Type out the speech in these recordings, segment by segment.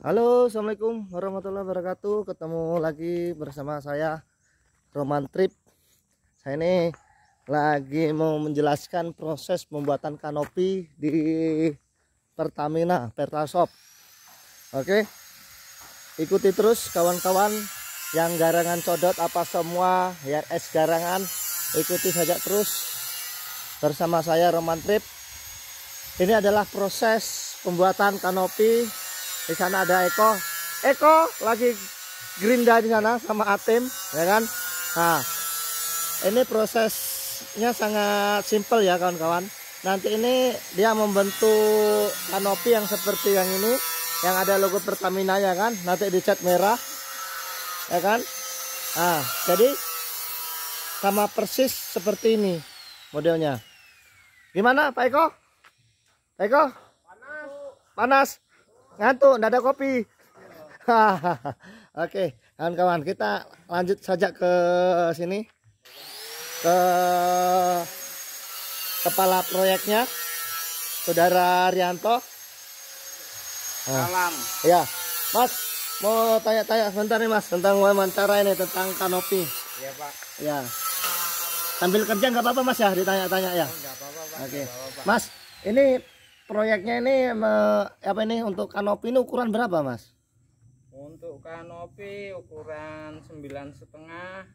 Halo assalamualaikum warahmatullahi wabarakatuh. Ketemu lagi bersama saya Roman Trip. Saya ini lagi mau menjelaskan proses pembuatan kanopi di Pertamina Pertasop oke? Ikuti terus kawan-kawan yang garangan codot apa semua yang es garangan. Ikuti saja terus bersama saya Roman Trip. Ini adalah proses pembuatan kanopi di sana ada Eko. Eko lagi gerinda di sana sama Atim ya kan? Nah ini prosesnya sangat simpel ya kawan-kawan. Nanti ini dia membentuk kanopi yang seperti yang ini yang ada logo Pertamina ya kan? Nanti dicat merah ya kan? Nah jadi sama persis seperti ini modelnya. Gimana Pak Eko? Pak Eko? Panas. Panas ngantuk nggak ada kopi. Oke kawan-kawan kita lanjut saja ke sini. Ke kepala proyeknya saudara Rianto. Salam. Ya mas mau tanya-tanya sebentar nih mas tentang wawancara ini tentang kanopi. Ya pak. Ya. Sambil kerja nggak apa-apa mas ya ditanya-tanya ya. Oh, apa-apa pak. Oke. Apa-apa. mas ini proyeknya ini apa ini untuk kanopi ini ukuran berapa mas? Untuk kanopi ukuran sembilan setengah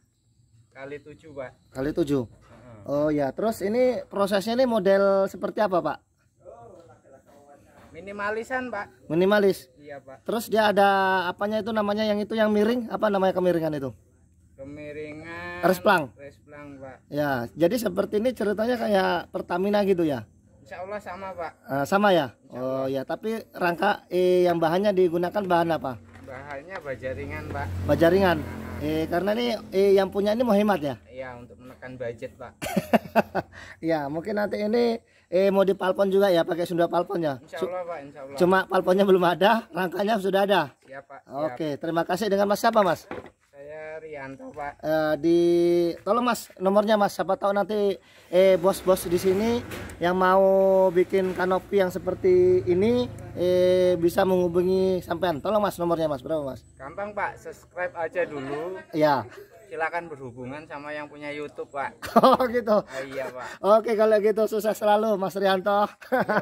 kali tujuh pak. Kali tujuh? Heeh. oh ya. Terus ini prosesnya ini model seperti apa pak? Minimalisan pak. Minimalis? Iya pak. Terus dia ada apanya itu namanya yang itu yang miring? Apa namanya kemiringan itu? Kemiringan Resplang. resplang pak. Ya jadi seperti ini ceritanya kayak Pertamina gitu ya insya Allah sama pak. Eh, sama ya? Oh ya tapi rangka eh, yang bahannya digunakan bahan apa? Bahannya baja ringan pak. Baja ringan eh karena ini eh, yang punya ini mau hemat ya? Iya untuk menekan budget pak. Ya mungkin nanti ini eh mau dipalpon juga ya pakai Sunda palpon ya? Insya Allah pak insya Allah cuma palponnya belum ada rangkanya sudah ada? Iya pak. Oke terima kasih. Dengan mas siapa mas. Saya Rianto pak. Eh, di tolong mas nomornya mas. Siapa tahu nanti eh bos-bos di sini yang mau bikin kanopi yang seperti ini eh bisa menghubungi sampean. Tolong mas nomornya mas. Berapa mas? Gampang pak. Subscribe aja dulu. Ya silakan berhubungan sama yang punya YouTube pak. Oh gitu. Ah, iya pak. Oke kalau gitu sukses selalu Mas Rianto.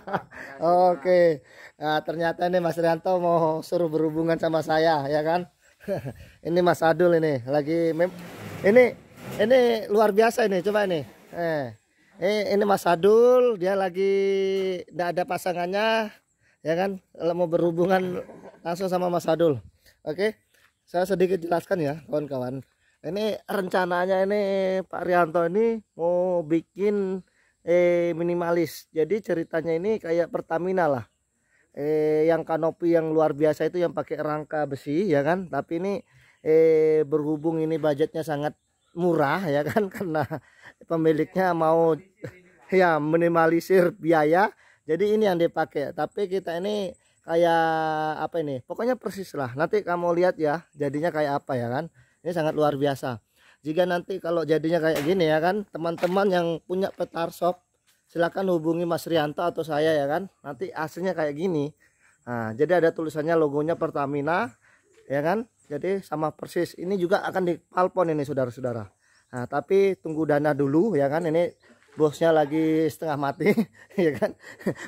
Oke. Nah, ternyata ini Mas Rianto mau suruh berhubungan sama saya ya kan. ini Mas Adul ini lagi mem- ini ini luar biasa ini coba ini. Eh. Ini Mas Adul dia lagi tidak ada pasangannya ya kan mau berhubungan langsung sama Mas Adul. Oke. Saya sedikit jelaskan ya kawan-kawan. Ini rencananya ini Pak Rianto ini mau bikin eh minimalis. Jadi ceritanya ini kayak Pertamina lah. Eh yang kanopi yang luar biasa itu yang pakai rangka besi ya kan. Tapi ini eh berhubung ini budgetnya sangat murah ya kan karena pemiliknya mau ya minimalisir biaya. Jadi ini yang dipakai. Tapi kita ini kayak apa ini? Pokoknya persis lah. Nanti kamu lihat ya jadinya kayak apa ya kan. Ini sangat luar biasa. Jika nanti kalau jadinya kayak gini ya kan, teman-teman yang punya petar shop silakan hubungi Mas Rianto atau saya ya kan. Nanti hasilnya kayak gini. Nah, jadi ada tulisannya logonya Pertamina ya kan. Jadi sama persis. Ini juga akan dipalpon ini saudara-saudara. Nah, tapi tunggu dana dulu ya kan. Ini bosnya lagi setengah mati ya kan.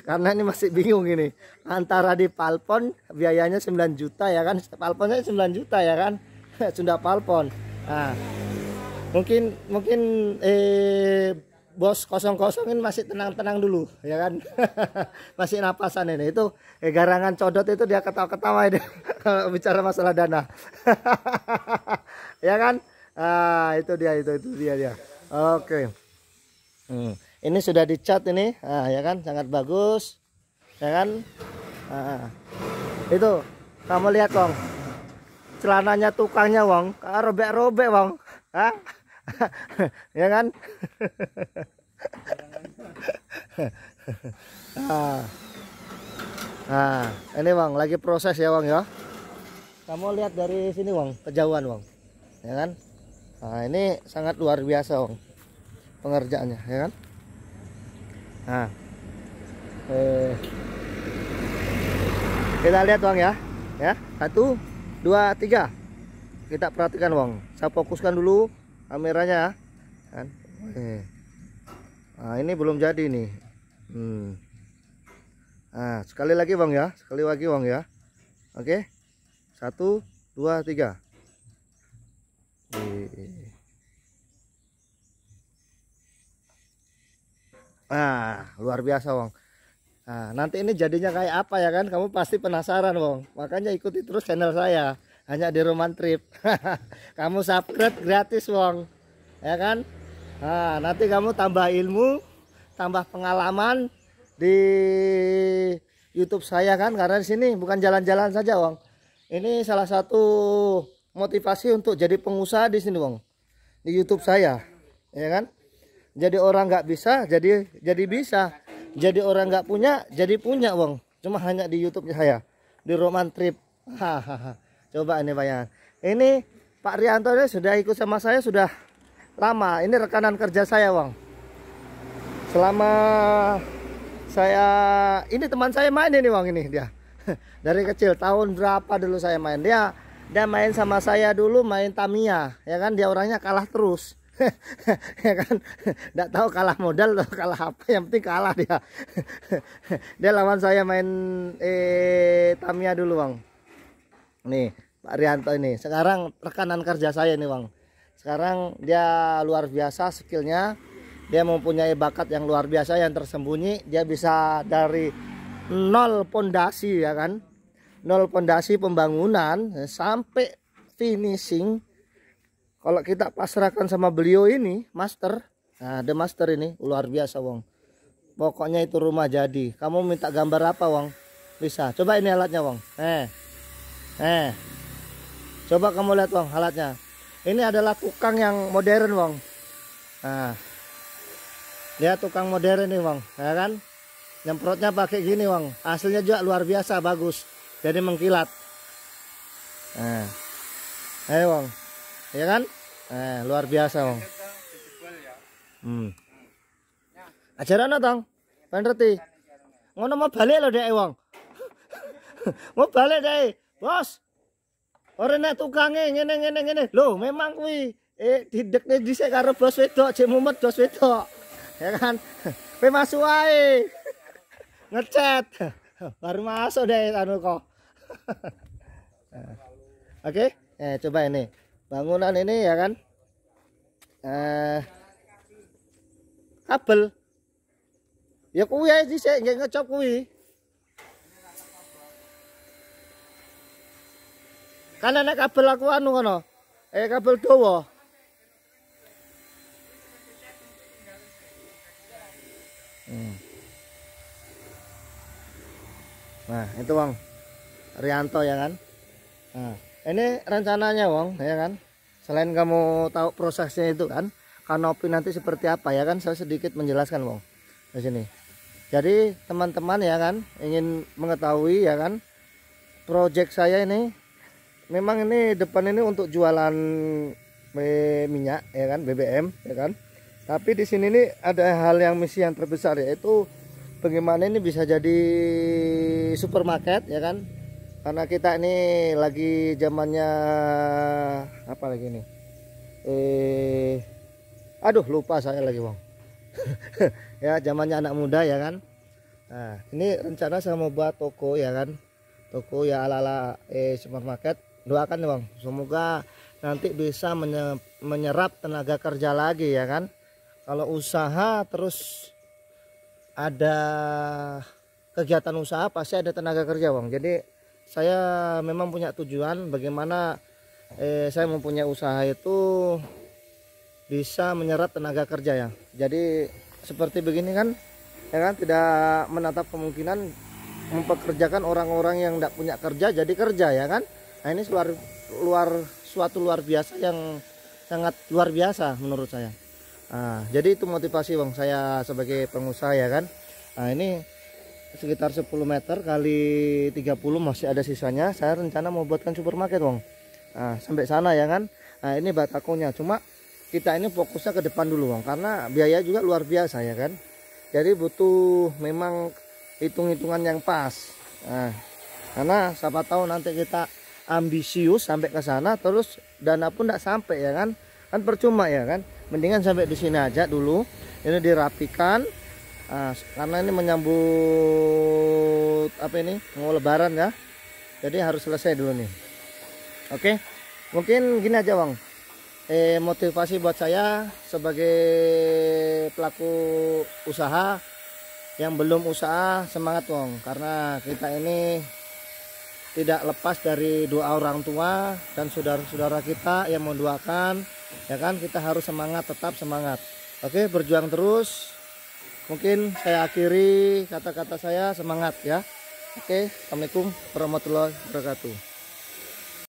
Karena ini masih bingung ini. Antara dipalpon biayanya 9 juta ya kan. Palponnya 9 juta ya kan. Sunda Palpon. Nah, mungkin mungkin eh bos kosong kosongin masih tenang-tenang dulu ya kan? Masih napasan ini. Itu eh, garangan codot itu dia ketawa-ketawa ini bicara masalah dana. Ya kan? Ah itu dia itu itu dia dia. Oke. Hmm, ini sudah dicat ini. Ah ya kan? Sangat bagus. Ya kan? Ah, itu kamu lihat Wong. Celananya tukangnya Wong. Robek-robek Wong. Hah? ya kan? Ah. nah ini Wong lagi proses ya Wong ya? Kamu lihat dari sini Wong kejauhan Wong ya kan? Nah ini sangat luar biasa Wong pengerjaannya ya kan? Nah eh, kita lihat Wong ya ya. Satu dua tiga. Kita perhatikan wong saya fokuskan dulu kameranya kan nah ini belum jadi nih hmm. nah sekali lagi bang ya sekali lagi bang ya oke satu dua tiga Nah, luar biasa, Wong. Nah, nanti ini jadinya kayak apa ya kan? Kamu pasti penasaran, Wong. Makanya ikuti terus channel saya. Hanya di Roman Trip. kamu subscribe gratis, Wong. Ya kan? Nah, nanti kamu tambah ilmu, tambah pengalaman di YouTube saya kan karena di sini bukan jalan-jalan saja, Wong. Ini salah satu motivasi untuk jadi pengusaha di sini, Wong. Di YouTube saya. Ya kan? Jadi orang nggak bisa, jadi jadi bisa jadi orang nggak punya jadi punya wong cuma hanya di YouTube saya di Roman Trip hahaha coba ini bayang ini Pak Rianto ini sudah ikut sama saya sudah lama. Ini rekanan kerja saya wong selama saya ini teman saya main ini wong ini dia. Dari kecil tahun berapa dulu saya main? Dia dia main sama saya dulu main Tamiya ya kan? Dia orangnya kalah terus. Ya kan? Tidak tahu kalah modal atau kalah apa yang penting kalah dia. Dia lawan saya main eh Tamia dulu bang nih Pak Rianto ini. Sekarang rekanan kerja saya nih bang. Sekarang dia luar biasa skillnya. Dia mempunyai bakat yang luar biasa yang tersembunyi. Dia bisa dari nol pondasi ya kan? Nol pondasi pembangunan sampai finishing. Kalau kita pasrahkan sama beliau ini master. Nah ada master ini luar biasa wong pokoknya itu rumah jadi. Kamu minta gambar apa wong bisa. Coba ini alatnya wong eh. Eh coba kamu lihat wong alatnya. Ini adalah tukang yang modern wong. Nah dia tukang modern nih wong. Ya kan? Nyemprotnya pakai gini wong. Hasilnya juga luar biasa bagus. Jadi mengkilat. Nah ayo wong. Ya kan? Eh luar biasa om hmm. ajaran tong? Penreti ngono mau balik lo dek wong. Mau balik dek. Bos orang nek tukange ngene ngene ngene. Lo memang kuwi eh didekne dhisik karo bos wedok cek mumet bos wedok. Ya kan? Pe masuk wae. Ngechat baru masuk deh anu kok. Oke okay? eh coba ini. Bangunan ini ya kan? Eh kabel. Ya kuwi ae dhisik nggih ngecop kuwi kan kabel aku anu ngono. Eh kabel dawa. Hmm. nah itu bang Rianto ya kan? Nah ini rencananya Wong ya kan? Selain kamu tahu prosesnya itu kan? Kanopi nanti seperti apa ya kan? Saya sedikit menjelaskan Wong di sini. Jadi teman-teman ya kan? Ingin mengetahui ya kan? Project saya ini memang ini depan ini untuk jualan minyak ya kan BBM ya kan. Tapi di sini ini ada hal yang misi yang terbesar yaitu bagaimana ini bisa jadi supermarket ya kan. Karena kita ini lagi zamannya apa lagi nih eh aduh lupa saya lagi bang. Ya zamannya anak muda ya kan. Nah ini rencana saya mau buat toko ya kan. Toko ya ala ala eh supermarket doakan bang. Semoga nanti bisa menyerap tenaga kerja lagi ya kan? Kalau usaha terus ada kegiatan usaha pasti ada tenaga kerja bang. Jadi saya memang punya tujuan bagaimana eh, saya mempunyai usaha itu bisa menyerap tenaga kerja ya. Jadi seperti begini kan ya kan? Tidak menatap kemungkinan mempekerjakan orang-orang yang tidak punya kerja jadi kerja ya kan nah ini luar luar suatu luar biasa yang sangat luar biasa menurut saya. Nah, jadi itu motivasi bang saya sebagai pengusaha ya kan? Nah ini sekitar 10 meter kali 30 masih ada sisanya. Saya rencana mau buatkan supermarket wong nah, sampai sana ya kan? Nah ini batakonya cuma kita ini fokusnya ke depan dulu wong karena biaya juga luar biasa ya kan? Jadi butuh memang hitung-hitungan yang pas. Nah karena siapa tahu nanti kita ambisius sampai ke sana terus dana pun tidak sampai ya kan? Kan percuma ya kan? Mendingan sampai di sini aja dulu. Ini dirapikan. Nah, karena ini menyambut apa ini? Mau lebaran ya? Jadi harus selesai dulu nih. Oke? Mungkin gini aja bang eh, motivasi buat saya sebagai pelaku usaha yang belum usaha semangat wong karena kita ini tidak lepas dari doa orang tua dan saudara-saudara kita yang mendoakan ya kan? Kita harus semangat tetap semangat. Oke berjuang terus. Mungkin saya akhiri kata-kata saya semangat ya. Oke assalamualaikum warahmatullahi wabarakatuh